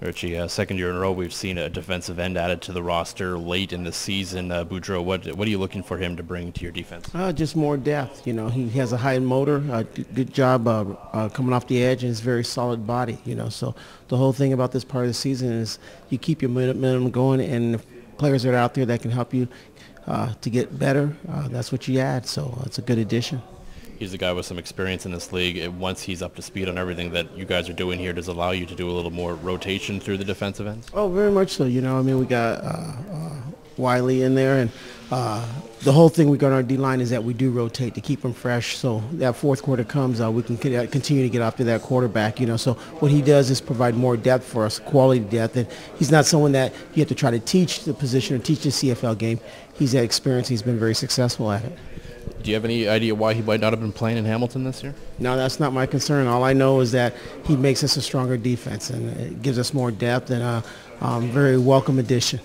Richie, uh, second year in a row, we've seen a defensive end added to the roster late in the season. Uh, Boudreaux, what what are you looking for him to bring to your defense? Uh, just more depth. You know, he has a high motor, uh, good job uh, uh, coming off the edge, and it's very solid body. You know, so the whole thing about this part of the season is you keep your minimum going, and players that are out there that can help you uh, to get better, that's what you add. So it's a good addition he's a guy with some experience in this league. Once he's up to speed on everything that you guys are doing here, does allow you to do a little more rotation through the defensive ends? Oh, very much so. You know, I mean, we got uh, uh, Wiley in there, and uh, the whole thing we got on our D-line is that we do rotate to keep them fresh. So that fourth quarter comes, uh, we can continue to get after that quarterback. You know, so what he does is provide more depth for us, quality depth, and he's not someone that you have to try to teach the position or teach the CFL game. He's had experience. He's been very successful at it. Do you have any idea why he might not have been playing in Hamilton this year? No, that's not my concern. All I know is that he makes us a stronger defense and it gives us more depth and a um, very welcome addition.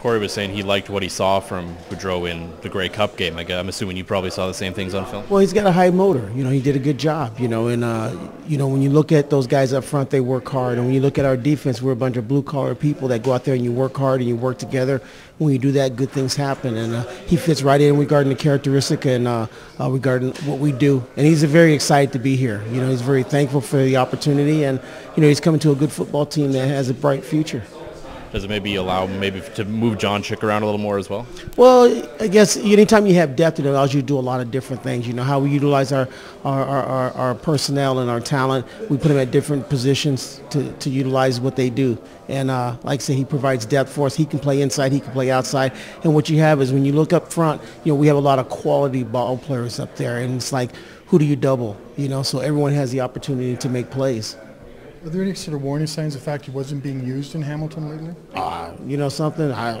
Corey was saying he liked what he saw from Boudreaux in the Grey Cup game. I'm assuming you probably saw the same things on film. Well, he's got a high motor. You know, he did a good job. You know, and uh, you know when you look at those guys up front, they work hard. And when you look at our defense, we're a bunch of blue collar people that go out there and you work hard and you work together. When you do that, good things happen. And uh, he fits right in regarding the characteristic and uh, uh regarding what we do. And he's very excited to be here. You know, he's very thankful for the opportunity, and you know, he's coming to a good football team that has a bright future. Does it maybe allow maybe to move John Chick around a little more as well? Well, I guess anytime you have depth, it allows you to do a lot of different things. You know, how we utilize our, our, our, our personnel and our talent, we put them at different positions to, to utilize what they do. And uh, like I say, he provides depth for us. He can play inside, he can play outside. And what you have is when you look up front, you know, we have a lot of quality ball players up there. And it's like, who do you double? You know, so everyone has the opportunity to make plays. Are there any sort of warning signs of the fact he wasn't being used in Hamilton lately? Uh, you know something, I,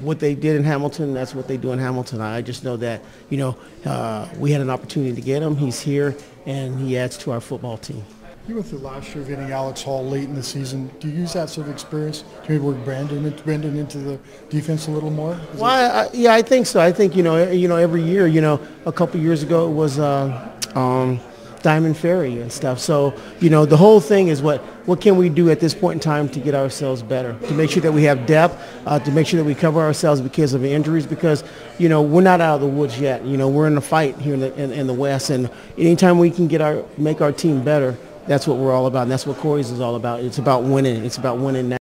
what they did in Hamilton, that's what they do in Hamilton. I just know that, you know, uh, we had an opportunity to get him. He's here, and he adds to our football team. You went through last year getting Alex Hall late in the season. Do you use that sort of experience to maybe work Brandon, Brandon into the defense a little more? Is well, I, yeah, I think so. I think you know, you know, every year, you know, a couple years ago it was. Uh, um, Diamond Ferri and stuff. So, you know, the whole thing is what, what can we do at this point in time to get ourselves better, to make sure that we have depth, uh, to make sure that we cover ourselves because of injuries because, you know, we're not out of the woods yet. You know, we're in the fight here in the, in, in the West and anytime we can get our, make our team better, that's what we're all about. And that's what Corey's is all about. It's about winning. It's about winning now.